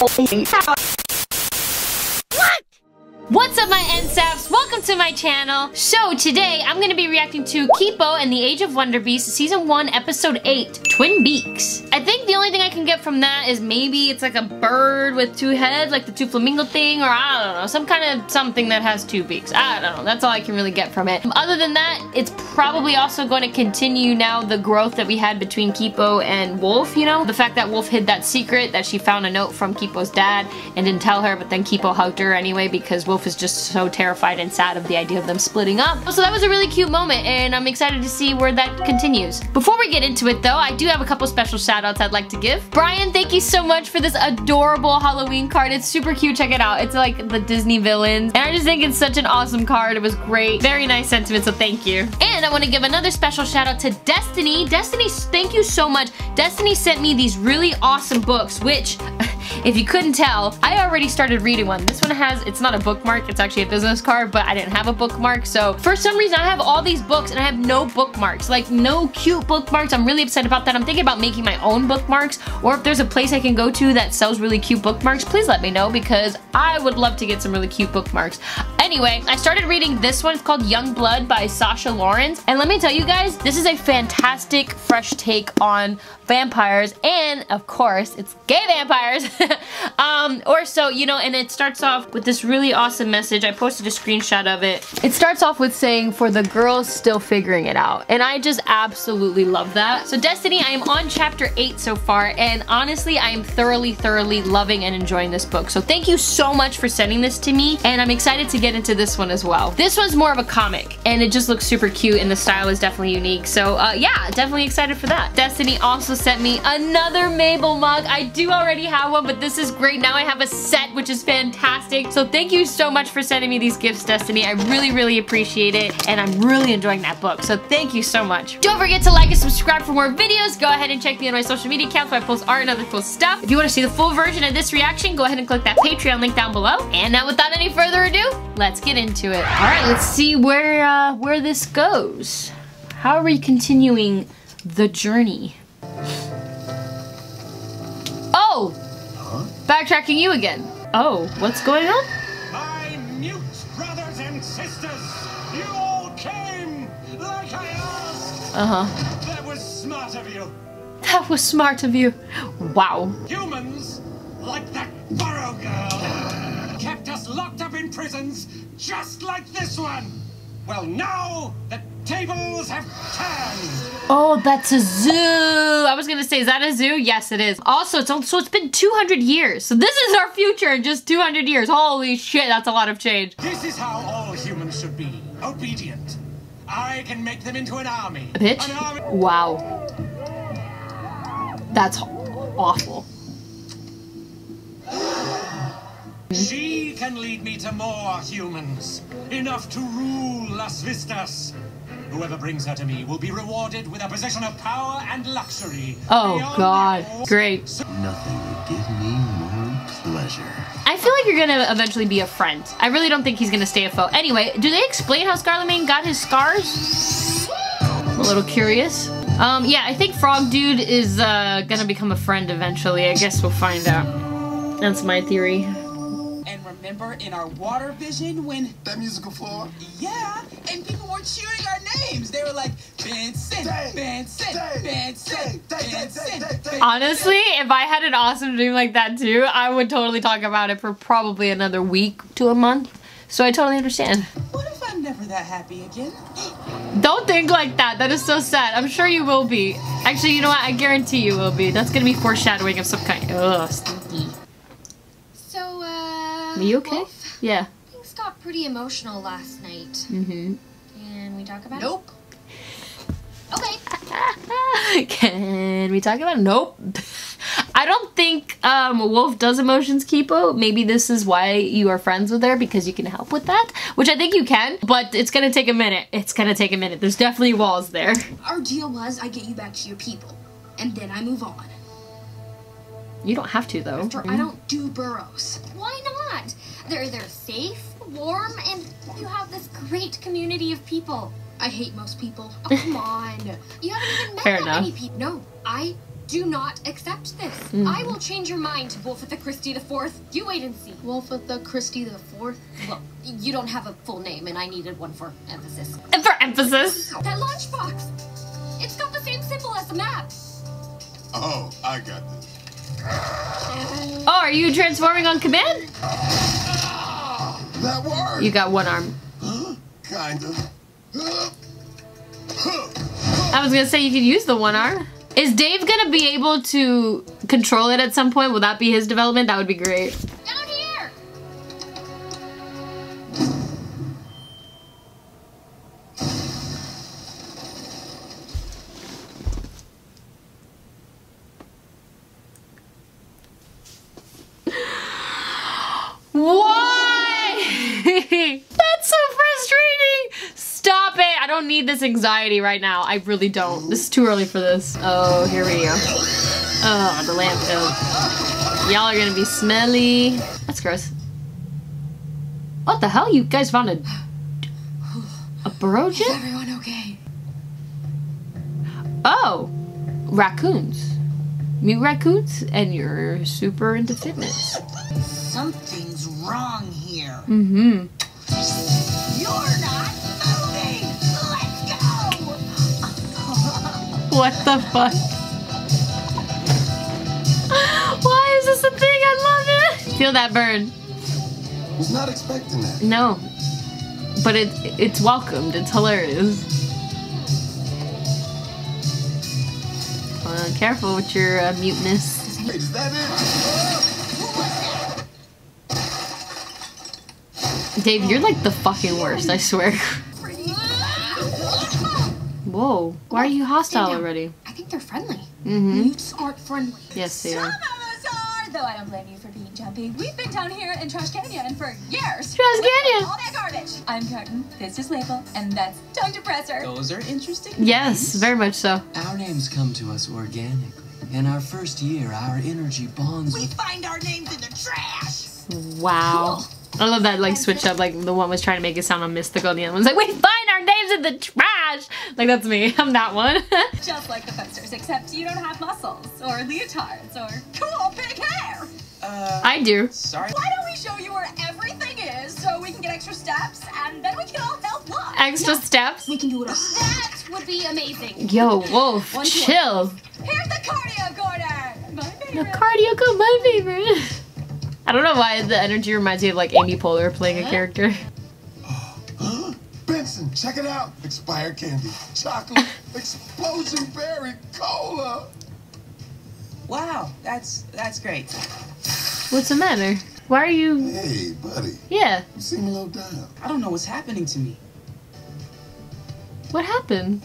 我被你吓到。What's up my NSAPs? Welcome to my channel. So today I'm to be reacting to Kipo and the Age of Wonder Beast Season 1 Episode 8 Twin Beaks. I think the only thing I can get from that is maybe it's like a bird with two heads like the two flamingo thing or I don't know some kind of something that has two beaks. I don't know that's all I can really get from it. Other than that it's probably also going to continue now the growth that we had between Kipo and Wolf you know the fact that Wolf hid that secret that she found a note from Kipo's dad and didn't tell her but then Kipo hugged her anyway because Wolf Is just so terrified and sad of the idea of them splitting up. So that was a really cute moment and I'm excited to see where that continues. Before we get into it though, I do have a couple special shout outs I'd like to give. Brian, thank you so much for this adorable Halloween card. It's super cute, check it out. It's like the Disney villains. And I just think it's such an awesome card. It was great. Very nice sentiment, so thank you. And I want to give another special shout out to Destiny. Destiny, thank you so much. Destiny sent me these really awesome books, which if you couldn't tell, I already started reading one. This one has, it's not a bookmark, it's actually a business card, but I didn't have a bookmark. So for some reason, I have all these books and I have no bookmarks, like no cute bookmarks. I'm really upset about that. I'm thinking about making my own bookmarks, or if there's a place I can go to that sells really cute bookmarks, please let me know because I would love to get some really cute bookmarks. Anyway, I started reading this one. It's called Young Blood by Sasha Laurens. And let me tell you guys, this is a fantastic fresh take on vampires and of course it's gay vampires. Um or so you know and it starts off with this really awesome message. I posted a screenshot of it. It starts off with saying for the girls still figuring it out and i just absolutely love that. So destiny i am on chapter 8 so far and honestly i am thoroughly thoroughly loving and enjoying this book. So thank you so much for sending this to me and i'm excited to get into this one as well. This one's more of a comic and it just looks super cute and the style is definitely unique. So uh, yeah definitely excited for that. Destiny also sent me another Mabel mug. I do already have one, but this is great. Now I have a set, which is fantastic. So thank you so much for sending me these gifts, Destiny. I really, really appreciate it, and I'm really enjoying that book. So thank you so much. Don't forget to like and subscribe for more videos. Go ahead and check me on my social media accounts where I post art and other cool stuff. If you want to see the full version of this reaction, go ahead and click that Patreon link down below. And now without any further ado, let's get into it. All right, let's see where, uh, where this goes. How are we continuing the journey? Backtracking you again. Oh, what's going on? My mute brothers and sisters, you all came like I asked. Uh-huh. That was smart of you. That was smart of you. Wow. Humans, like that burrow girl, kept us locked up in prisons just like this one. Well, now the tables have turned. Oh, that's a zoo. I was gonna say, is that a zoo? Yes, it is. Also, it's so it's been 200 years. So this is our future in just 200 years. Holy shit, that's a lot of change. This is how all humans should be. Obedient. I can make them into an army. A bitch? An army wow. That's awful. She can lead me to more humans. Enough to rule Las Vistas. Whoever brings her to me will be rewarded with a position of power and luxury. Oh, God. Great. Nothing would give me more pleasure. I feel like you're gonna eventually be a friend. I really don't think he's gonna stay a foe. Anyway, do they explain how Scarlemagne got his scars? I'm a little curious. Um, yeah, I think Frog Dude is uh, gonna become a friend eventually. I guess we'll find out. That's my theory. And remember in our water vision when That musical floor? yeah, and people were cheering our names. They were like Benson, Dang, Benson, dang, Benson, dang, dang, Benson. dang, dang. Honestly, if I had an awesome dream like that too, I would totally talk about it for probably another week to a month. So I totally understand. What if I'm never that happy again? Don't think like that. That is so sad. I'm sure you will be. Actually, you know what? I guarantee you will be. That's gonna be foreshadowing of some kind. Ugh, stinky. So. Are you okay? Wolf, Yeah. things got pretty emotional last night. Mm-hmm. Can we talk about Nope. it? Okay. Can we talk about it? Nope. I don't think um, Wolf does emotions, Kipo. Maybe this is why you are friends with her because you can help with that, which I think you can, but it's gonna take a minute. It's gonna take a minute. There's definitely walls there. Our deal was I get you back to your people, and then I move on. You don't have to though. After I don't do burrows. Why not? They're they're safe, warm, and you have this great community of people. I hate most people. Oh, come on. You haven't even met Fair that enough. many people. No, I do not accept this. Mm. I will change your mind, Wolf of the Christie the Fourth. You wait and see. Wolf of the Christie the Fourth. Well, you don't have a full name, and I needed one for emphasis. And for emphasis. That lunchbox! It's got the same symbol as the map. Oh, I got this. Oh, are you transforming on command? That worked. You got one arm. Huh? Huh. I was gonna say you could use the one arm. Is Dave gonna be able to control it at some point? Will that be his development? That would be great. Need this anxiety right now. I really don't. This is too early for this. Oh, here we go. Oh, the lamp. Oh. Y'all are gonna be smelly. That's gross. What the hell? You guys found a a burrow gym? Everyone okay? Oh, raccoons. Mute raccoons, and you're super into fitness. Something's wrong here. Mm-hmm. You're not What the fuck? Why is this a thing? I love it. Feel that burn. Was not expecting that. No, but it it's welcomed. It's hilarious. Uh, careful with your uh, muteness. Wait, is that it? Dave, you're like the fucking worst. I swear. Whoa, why are you hostile already? I think they're friendly. Mm-hmm. Mutes aren't friendly. Yes, they Some are. of us are, though I don't blame you for being jumpy. We've been down here in Trash Canyon for years. Trash Canyon. All that garbage. I'm Curtin. This is Label, and that's Tongue Depressor. Those are interesting. Yes, names. very much so. Our names come to us organically. In our first year, our energy bonds We with. find our names in the trash. Wow. I love that like switch up. Like the one was trying to make it sound mystical, and the other one's like, "We find our names in the trash." Like that's me. I'm that one. Just like the posters, except you don't have muscles, or leotards, or cool big hair. Uh, I do. sorry. Why don't we show you where everything is so we can get extra steps, and then we can all help look? Extra steps. We can do it all. That would be amazing. Yo, Wolf, chill. Here's the cardio corner. My The cardio go my favorite. I don't know why the energy reminds me of like Amy Poehler playing a character. Huh? Benson, check it out. Expired candy, chocolate, explosion berry, cola. Wow, that's that's great. What's the matter? Why are you? Hey, buddy, Yeah. you seem a little down. I don't know what's happening to me. What happened?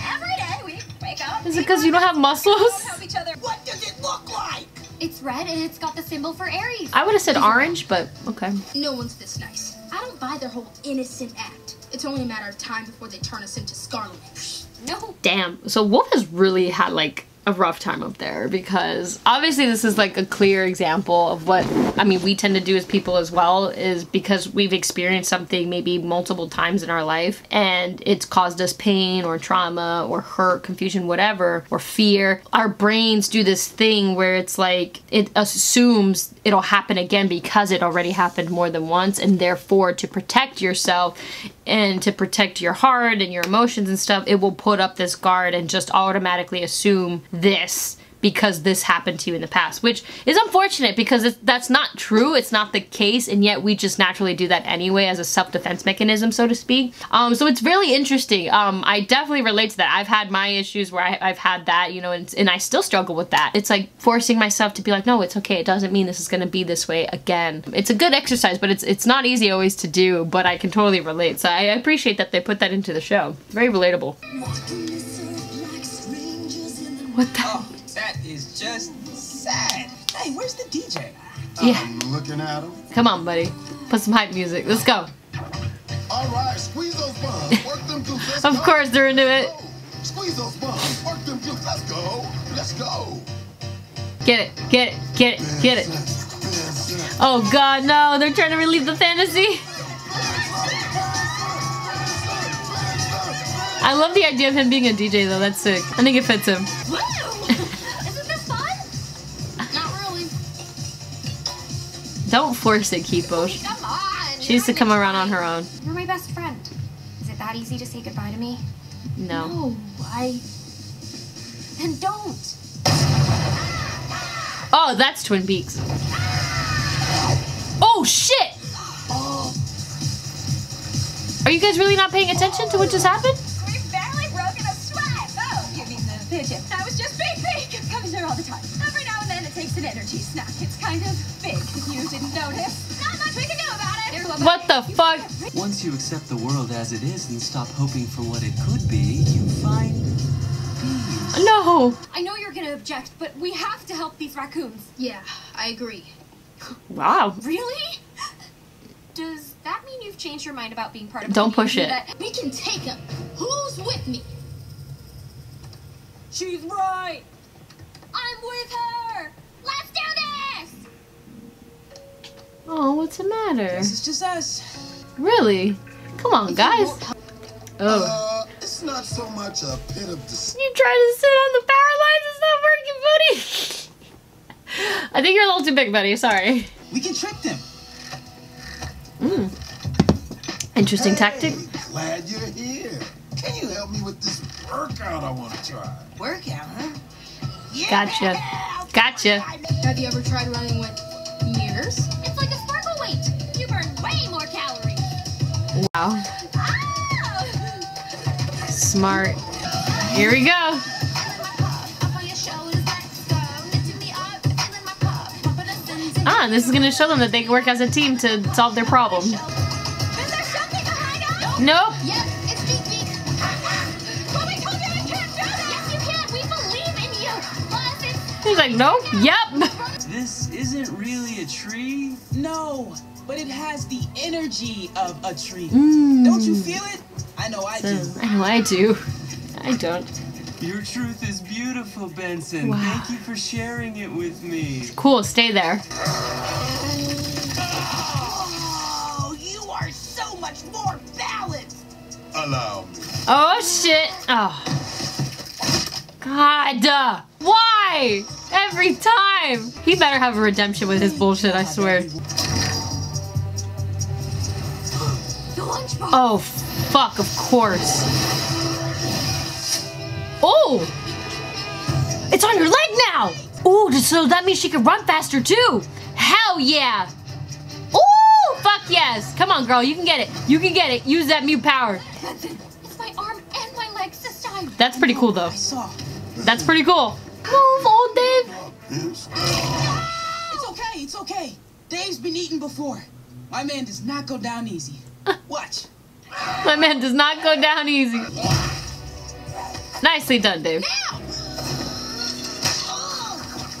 Every day we wake up. Is it because you don't have muscles? help each other. What does it look like? It's red and it's got the symbol for Aries. I would have said orange, but okay. No one's this nice. I don't buy their whole innocent act. It's only a matter of time before they turn us into Scarlet. No. Damn. So Wolf has really had like a rough time up there because obviously this is like a clear example of what I mean we tend to do as people as well is because we've experienced something maybe multiple times in our life and it's caused us pain or trauma or hurt, confusion, whatever, or fear. Our brains do this thing where it's like it assumes it'll happen again because it already happened more than once and therefore to protect yourself and to protect your heart and your emotions and stuff, it will put up this guard and just automatically assume this because this happened to you in the past, which is unfortunate because that's not true. It's not the case, and yet we just naturally do that anyway as a self-defense mechanism, so to speak. Um, so it's really interesting. Um, I definitely relate to that. I've had my issues where I, I've had that, you know, and, and I still struggle with that. It's like forcing myself to be like, no, it's okay. It doesn't mean this is going to be this way again. It's a good exercise, but it's it's not easy always to do. But I can totally relate. So I appreciate that they put that into the show. Very relatable. What the? That is just sad. Hey, where's the DJ? Yeah. I'm looking at him. Come on, buddy. Put some hype music. Let's go. All right, squeeze those buns. Work them glutes. Let's Of go. course they're into it. Squeeze those buns. Work them glutes. Let's go. Let's go. Get it, get it, get it, get it. Oh god, no, they're trying to relieve the fantasy. I love the idea of him being a DJ though, that's sick. I think it fits him. Force it, Kipo. She- Come. She needs to come around on her own. You're my best friend. Is it that easy to say goodbye to me? No. Oh, I. Then don't. Oh, that's Twin Beaks. Oh shit! Are you guys really not paying attention to what just happened? We've barely broken a sweat. Oh, you mean the pigeon? I was just being big. Comes here all the time. It takes an energy snack. It's kind of big. You didn't notice. Not much we can do about it. What the fuck? Once you accept the world as it is and stop hoping for what it could be, you find peace. No! I know you're gonna object, but we have to help these raccoons. Yeah, I agree. Wow. Really? Does that mean you've changed your mind about being part of? a Don't push it. that- We can take him. Who's with me? She's right. I'm with her. Oh, what's the matter? This is just us. Really? Come on, guys. Oh. Uh, it's not so much a pit of despair. You trying to sit on the power lines? It's not working, buddy. I think you're a little too big, buddy. Sorry. We can trick them. Mm. Interesting tactic. Glad you're here. Can you help me with this workout I want to try? Workout, huh? Yeah. Gotcha. Gotcha. Have you ever tried running with Wow. Smart. Here we go. Ah, this is gonna show them that they can work as a team to solve their problem. Nope. He's like, nope. Yep. This isn't really a tree. No, but it has the energy of a tree. Mm. Don't you feel it? I know I do. I know I do. I don't. Your truth is beautiful, Benson. Wow. Thank you for sharing it with me. Cool. Stay there. Oh, you are so much more balanced. Allow me. Oh shit. Oh. God. uh, Why? Every time. He better have a redemption with his bullshit. I swear. Oh fuck. Of course. Oh. It's on your leg now. Oh, so that means she can run faster too. Hell yeah. Oh, fuck yes. Come on, girl. You can get it. You can get it. Use that mute power. It's my arm and my legs this time. That's pretty cool, though. That's pretty cool. Move, old Dave. It's okay, it's okay. Dave's been eaten before. My man does not go down easy. Watch. My man does not go down easy. Nicely done, Dave.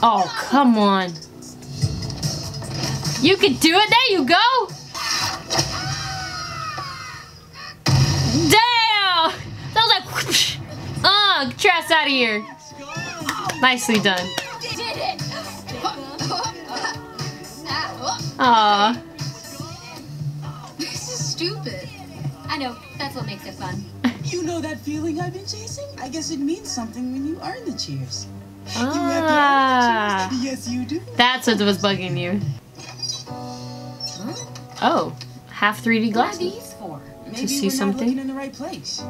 Oh, come on. You can do it. There you go. Damn. That was like, whoosh. uh, get your ass out of here. Nicely done. Did it. Aw. This is stupid. I know. That's what makes it fun. You know that feeling I've been chasing? I guess it means something when you earn the cheers. You have the Ah. cheers. Yes, you do. That's what was bugging you. Oh, half 3D What are glasses. these for? Maybe see we're something? not looking in the right place.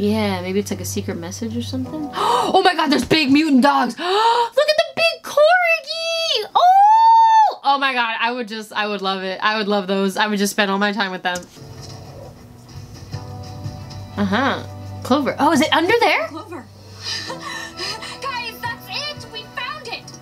Yeah, maybe it's like a secret message or something. Oh my god, there's big mutant dogs. Look at the big corgi. Oh! Oh my god, I would just, I would love it. I would love those. I would just spend all my time with them. Uh huh. Clover. Oh, is it under there? Clover. Guys, that's it. We found it.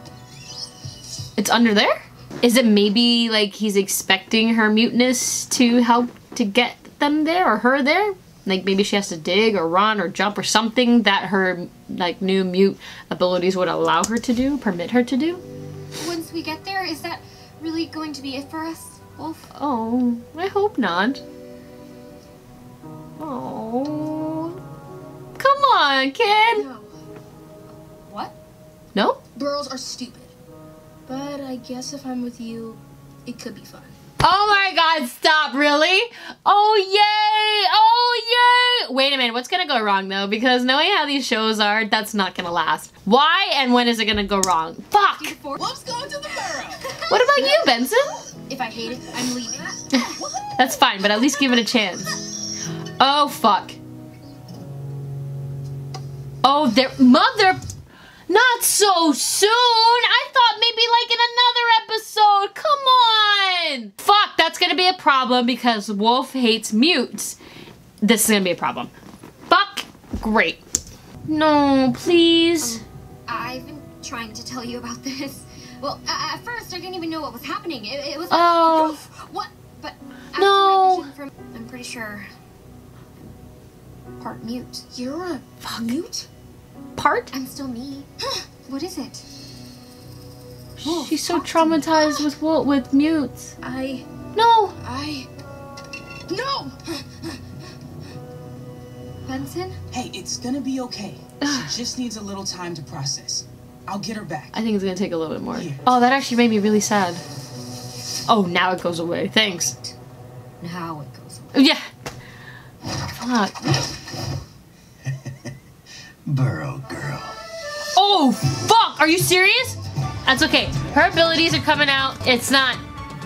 It's under there? Is it maybe like he's expecting her muteness to help to get them there or her there? Like maybe she has to dig or run or jump or something that her like new mute abilities would allow her to do, permit her to do? Once we get there, is that really going to be it for us, Wolf? Oh, I hope not. Oh. Come on, kid. No, What? No? girls are stupid. But I guess if I'm with you, it could be fun. Oh my god, stop, really? Oh, yay! Oh, yay! Wait a minute, what's gonna go wrong though? Because knowing how these shows are, that's not gonna last. Why and when is it gonna go wrong? Fuck! Wolf's going to the burrow. What about you, Benson? If I hate it, I'm leaving. That's fine, but at least give it a chance. Oh, fuck. Oh, their mother. Not so soon. I thought maybe like in another episode. Fuck, that's gonna be a problem because Wolf hates mutes. This is gonna be a problem. Fuck. Great. No, please. I've been trying to tell you about this. Well, uh, at first I didn't even know what was happening. It, it was like, Oh. what? But after No. from, I'm pretty sure part mute. You're a mute? Part? I'm still me. what is it? She's so traumatized with what? with mutes. I. No. I. No! Benson? Hey, it's gonna be okay. She just needs a little time to process. I'll get her back. I think it's gonna take a little bit more. Here. Oh, that actually made me really sad. Oh, now it goes away. Thanks. Now it goes. Oh, yeah. Fuck. Burrow girl. Oh, fuck! Are you serious? That's okay. Her abilities are coming out. It's not.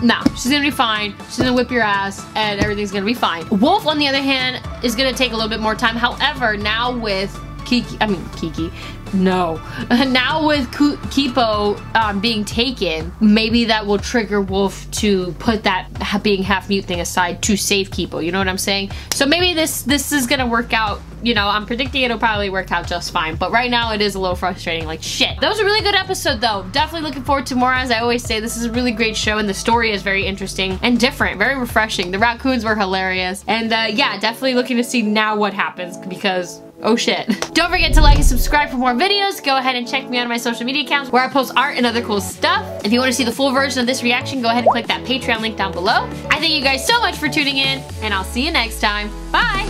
No, she's gonna be fine. She's gonna whip your ass, and everything's gonna be fine. Wolf, on the other hand, is gonna take a little bit more time. However, now with Kiki, I mean Kiki, no. Now with Kipo um, being taken, maybe that will trigger Wolf to put that being half mute thing aside to save Kipo. You know what I'm saying? So maybe this this is gonna work out. You know, I'm predicting it'll probably work out just fine. But right now, it is a little frustrating. Like shit. That was a really good episode, though. Definitely looking forward to more. As I always say, this is a really great show, and the story is very interesting and different, very refreshing. The raccoons were hilarious, and uh, yeah, definitely looking to see now what happens because Oh shit. Don't forget to like and subscribe for more videos. Go ahead and check me out on my social media accounts where I post art and other cool stuff. If you want to see the full version of this reaction, go ahead and click that Patreon link down below. I thank you guys so much for tuning in and I'll see you next time. Bye!